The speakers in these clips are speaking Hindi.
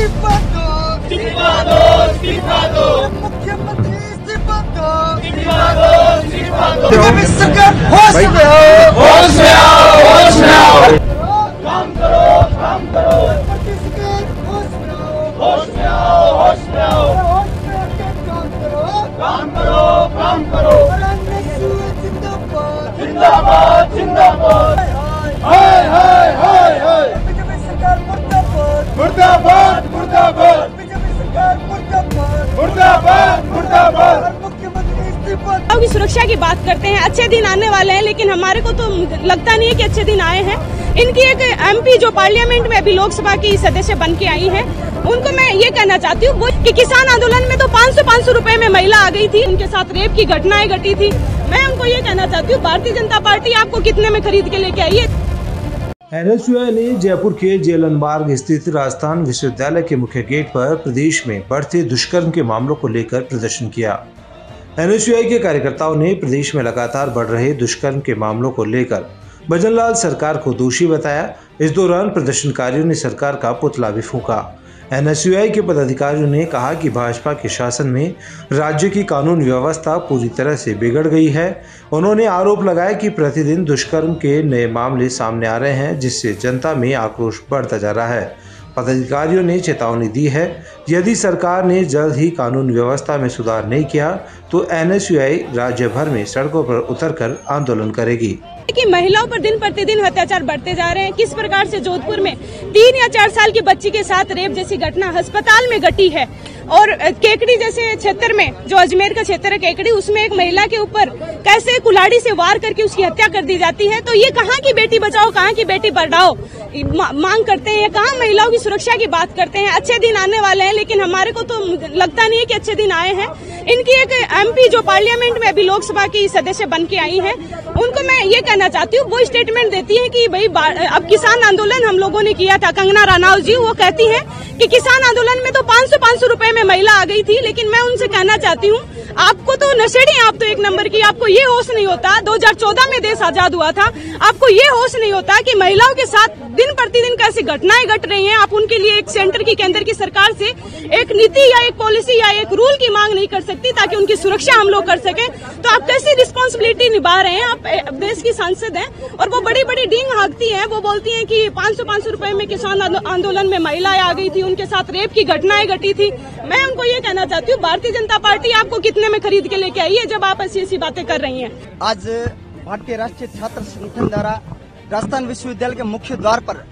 इस्तीफा दो इस्तीफा दो इस्तीफा दो मुख्यमंत्री इस्तीफा दो इस्तीफा दो इस्तीफा दो सरकार होश में हो होश में आओ होश में आओ। काम करो काम करो। होश में आओ। होश में आओ काम करो। काम करो जिंदाबाद। जिंदाबाद जिंदाबाद। हाय हाय। हाय मुर्दाबाद। सुरक्षा की बात करते हैं, अच्छे दिन आने वाले हैं, लेकिन हमारे को तो लगता नहीं है कि अच्छे दिन आए हैं। इनकी एक एमपी जो पार्लियामेंट में अभी लोकसभा की सदस्य बन के आई है, उनको मैं ये कहना चाहती हूँ कि किसान आंदोलन में तो 500 500 रुपए में महिला आ गई थी, उनके साथ रेप की घटनाएँ घटी थी। मैं उनको ये कहना चाहती हूँ, भारतीय जनता पार्टी आपको कितने में खरीद के लेके आई है? एन एनएसयूआई ने जयपुर के जेलन मार्ग स्थित राजस्थान विश्वविद्यालय के मुख्य गेट पर प्रदेश में बढ़ते दुष्कर्म के मामलों को लेकर प्रदर्शन किया। एनएसयूआई के कार्यकर्ताओं ने प्रदेश में लगातार बढ़ रहे दुष्कर्म के मामलों को लेकर भजनलाल सरकार को दोषी बताया। इस दौरान प्रदर्शनकारियों ने सरकार का पुतला भी फूका। एनएसयूआई के पदाधिकारियों ने कहा कि भाजपा के शासन में राज्य की कानून व्यवस्था पूरी तरह से बिगड़ गई है। उन्होंने आरोप लगाया कि प्रतिदिन दुष्कर्म के नए मामले सामने आ रहे हैं, जिससे जनता में आक्रोश बढ़ता जा रहा है। पदाधिकारियों ने चेतावनी दी है। यदि सरकार ने जल्द ही कानून व्यवस्था में सुधार नहीं किया तो एनएसयूआई राज्य भर में सड़कों पर उतरकर आंदोलन करेगी। कि महिलाओं पर दिन प्रतिदिन अत्याचार बढ़ते जा रहे हैं। किस प्रकार से जोधपुर में तीन या चार साल की बच्ची के साथ रेप जैसी घटना अस्पताल में घटी है और केकड़ी जैसे क्षेत्र में, जो अजमेर का क्षेत्र है केकड़ी, उसमें एक महिला के ऊपर कैसे कुल्हाड़ी से वार करके उसकी हत्या कर दी जाती है? तो ये कहाँ की बेटी बचाओ, कहाँ की बेटी बढ़ाओ मांग करते हैं कहाँ महिलाओं की सुरक्षा की बात करते हैं? अच्छे दिन आने वाले हैं, लेकिन हमारे को तो लगता नहीं है कि अच्छे दिन आए हैं। इनकी एक एमपी जो पार्लियामेंट में अभी लोकसभा की सदस्य बन के आई है, उनको मैं ये कहना चाहती हूँ, वो स्टेटमेंट देती है कि भाई अब किसान आंदोलन हम लोगों ने किया था। कंगना रनौत जी, वो कहती है कि किसान आंदोलन में तो 500 500 रुपए में महिला आ गई थी, लेकिन मैं उनसे कहना चाहती हूँ आपको तो नशेड़ी आप तो एक नंबर की। आपको ये होश नहीं होता 2014 में देश आज़ाद हुआ था। आपको ये होश नहीं होता कि महिलाओं के साथ दिन प्रतिदिन कैसी घटनाएँ घट रही हैं। आप उनके लिए एक सेंटर की, केंद्र की सरकार से एक नीति या एक पॉलिसी या एक रूल की मांग नहीं कर सकती ताकि उनकी सुरक्षा हम लोग कर सके। तो आप कैसी रिस्पॉन्सिबिलिटी निभा रहे हैं? आप देश की सांसद हैं और वो बड़ी बड़ी डींग हाँकती है। वो बोलती हैं कि 500 500 रुपए में किसान आंदोलन में महिलाएँ आ गई थी, उनके साथ रेप की घटनाएँ घटी थी। मैं उनको ये कहना चाहती हूँ, भारतीय जनता पार्टी आपको कितने में खरीद के लेके आई है जब आप ऐसी ऐसी बातें कर रही हैं? आज भारतीय राष्ट्रीय छात्र संगठन द्वारा राजस्थान विश्वविद्यालय के मुख्य द्वार पर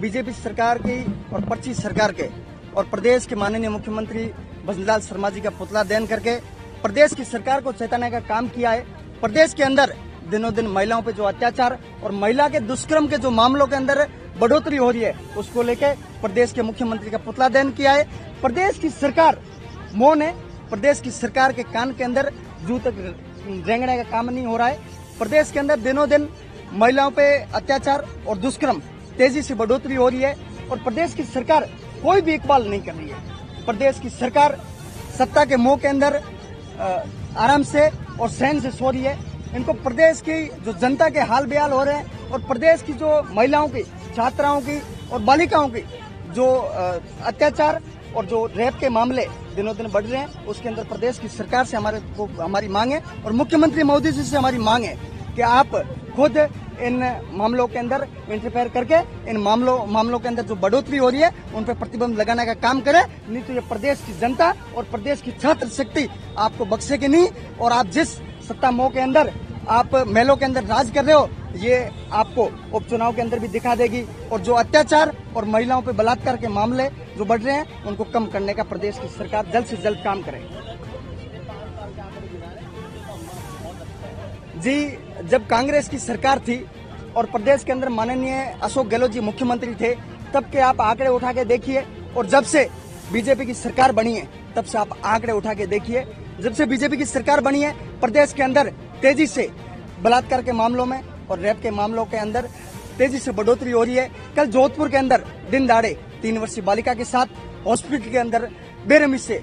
बीजेपी सरकार की और पर्ची सरकार के और प्रदेश के माननीय मुख्यमंत्री भजनलाल शर्मा जी का पुतला देन करके प्रदेश की सरकार को चेताने का काम किया है। प्रदेश के अंदर दिनों दिन महिलाओं पे जो अत्याचार और महिला के दुष्कर्म के जो मामलों के अंदर बढ़ोतरी हो रही है, उसको लेके प्रदेश के मुख्यमंत्री का पुतला दहन किया है। प्रदेश की सरकार मौन है प्रदेश की सरकार के कान के अंदर जू तक रेंगने का काम नहीं हो रहा है। प्रदेश के अंदर दिनों दिन महिलाओं पे अत्याचार और दुष्कर्म तेज़ी से बढ़ोतरी हो रही है और प्रदेश की सरकार कोई भी इकबाल नहीं कर रही है। प्रदेश की सरकार सत्ता के मुँह के अंदर आराम से और सहन से सो रही है। इनको प्रदेश की जो जनता के हाल बेहाल हो रहे हैं और प्रदेश की जो महिलाओं की, छात्राओं की और बालिकाओं की जो अत्याचार और जो रेप के मामले दिनों दिन बढ़ रहे हैं, उसके अंदर प्रदेश की सरकार से हमारे को हमारी मांग है और मुख्यमंत्री मोदी जी से हमारी मांग है कि आप खुद इन मामलों के अंदर इंटरफेयर करके, इन मामलों मामलों के अंदर जो बढ़ोतरी हो रही है, उन पर प्रतिबंध लगाने का काम करें। नहीं तो ये प्रदेश की जनता और प्रदेश की छात्र शक्ति आपको बख्शेगी नहीं और आप जिस सत्ता मोह के अंदर आप महलों के अंदर राज कर रहे हो, ये आपको उपचुनाव के अंदर भी दिखा देगी। और जो अत्याचार और महिलाओं पे बलात्कार के मामले जो बढ़ रहे हैं, उनको कम करने का प्रदेश की सरकार जल्द से जल्द काम करे। जी, जब कांग्रेस की सरकार थी और प्रदेश के अंदर माननीय अशोक गहलोत जी मुख्यमंत्री थे, तब के आप आंकड़े उठा के देखिए और जब से बीजेपी की सरकार बनी है, तब से आप आंकड़े उठा के देखिए। जब से बीजेपी की सरकार बनी है, प्रदेश के अंदर तेज़ी से बलात्कार के मामलों में और रेप के मामलों के अंदर तेज़ी से बढ़ोतरी हो रही है। कल जोधपुर के अंदर दिन दाड़े तीन वर्षीय बालिका के साथ हॉस्पिटल के अंदर बेरहमी से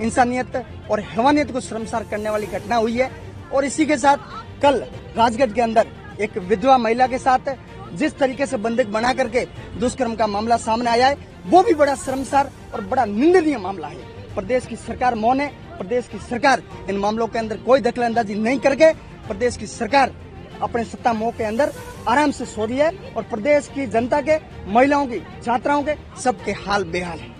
इंसानियत और हैवानियत को शर्मसार करने वाली घटना हुई है और इसी के साथ कल राजगढ़ के अंदर एक विधवा महिला के साथ जिस तरीके से बंधक बना करके दुष्कर्म का मामला सामने आया है, वो भी बड़ा शर्मसार और बड़ा निंदनीय मामला है। प्रदेश की सरकार मौन है प्रदेश की सरकार इन मामलों के अंदर कोई दखल अंदाजी नहीं करके प्रदेश की सरकार अपने सत्ता मोह के अंदर आराम से सो रही है और प्रदेश की जनता के, महिलाओं की, छात्राओं के सबके हाल बेहाल है।